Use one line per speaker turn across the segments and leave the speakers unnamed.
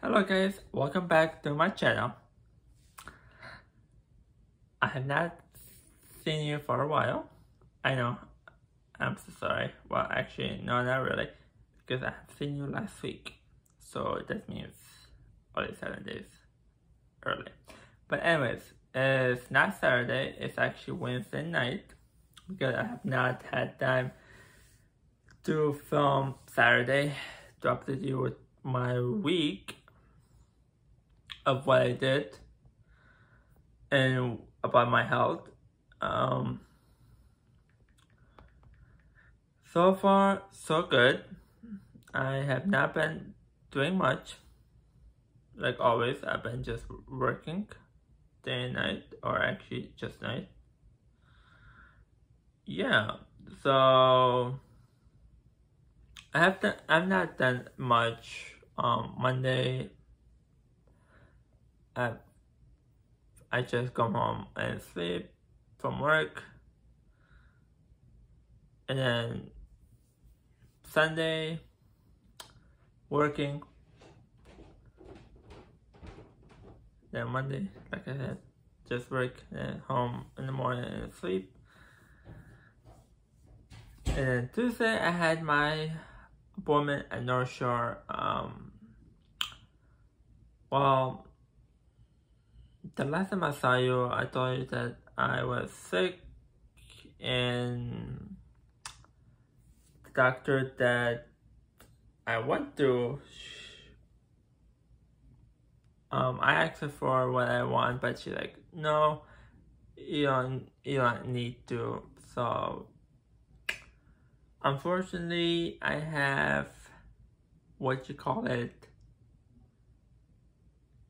Hello guys, welcome back to my channel. I have not seen you for a while. I know, I'm so sorry. Well, actually, no, not really, because I have seen you last week. So that means only seven days early. But anyways, it's not Saturday, it's actually Wednesday night, because I have not had time to film Saturday to update you with my week of what I did and about my health. Um, so far, so good. I have not been doing much. Like always, I've been just working day and night, or actually just night. Yeah, so I have done, I've not done much um, Monday I I just come home and sleep from work. And then Sunday working. Then Monday like I said just work and home in the morning and sleep. And then Tuesday I had my appointment at North Shore um well the last time I saw you, I told you that I was sick and the doctor that I went to um I asked her for what I want but she's like no you don't you don't need to. So unfortunately I have what you call it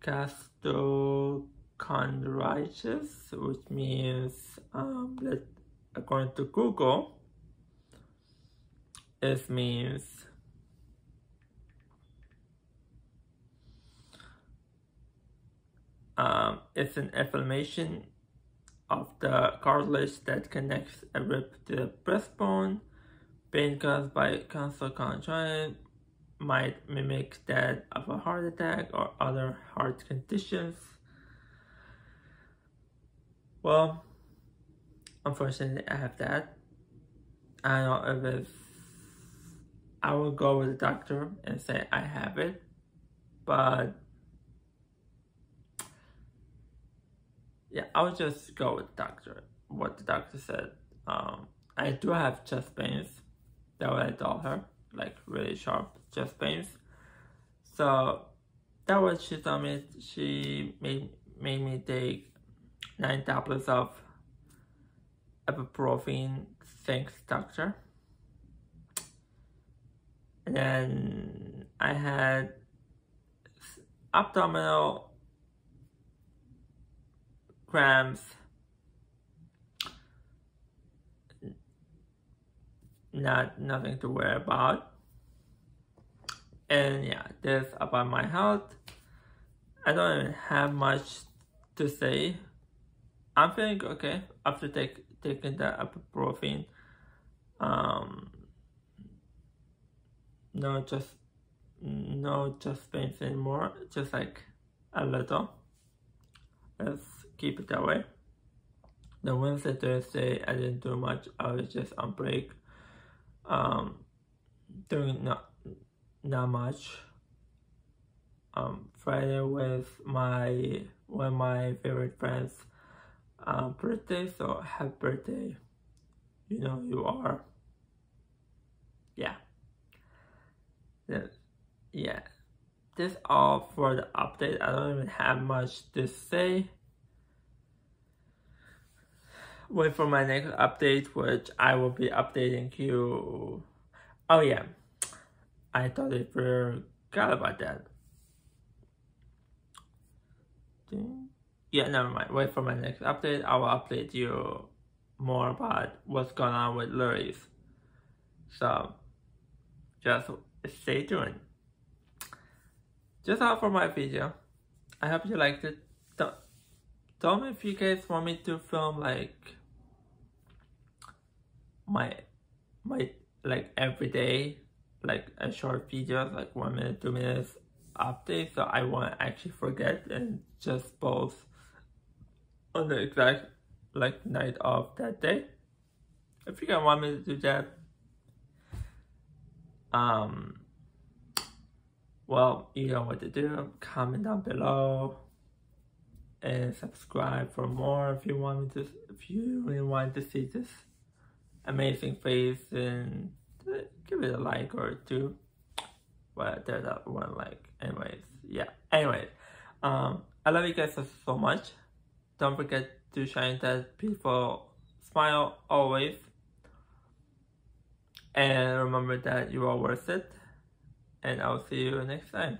casto chondritis, which means um, that according to Google, it means um, it's an inflammation of the cartilage that connects a rib to the breastbone. Pain caused by costochondritis might mimic that of a heart attack or other heart conditions. Well, unfortunately, I have that. I don't know if I will go with the doctor and say I have it, but yeah, I'll just go with the doctor. What the doctor said. Um, I do have chest pains. That what I told her, like really sharp chest pains. So that was she told me. She made made me take 9 tablets of ibuprofen, thanks doctor. And then I had abdominal cramps, not nothing to worry about. And yeah, this about my health. I don't even have much to say I'm feeling okay after take, taking the ibuprofen. Um, no, just no just pains anymore. Just like a little. Let's keep it that way. The Wednesday, Thursday, I didn't do much. I was just on break. Um, doing not not much. Um, Friday with my one of my favorite friends uh, birthday, so happy birthday. You know you are. Yeah. Yeah. This all for the update. I don't even have much to say. Wait for my next update, which I will be updating you. Oh yeah, I totally forgot about that. Yeah, never mind. Wait for my next update. I will update you more about what's going on with Lurie's. So, just stay tuned. Just all for my video. I hope you liked it. Tell me if you guys want me to film like my my like every day like a short videos like one minute two minutes update, so I won't actually forget and just post on the exact like night of that day. If you guys want me to do that, um, well, you know what to do. Comment down below and subscribe for more if you want me to. If you really want to see this amazing face, and give it a like or two. Well, there's that one like. Anyways, yeah. Anyways, um, I love you guys so, so much. Don't forget to shine that beautiful smile always. And remember that you are worth it. And I'll see you next time.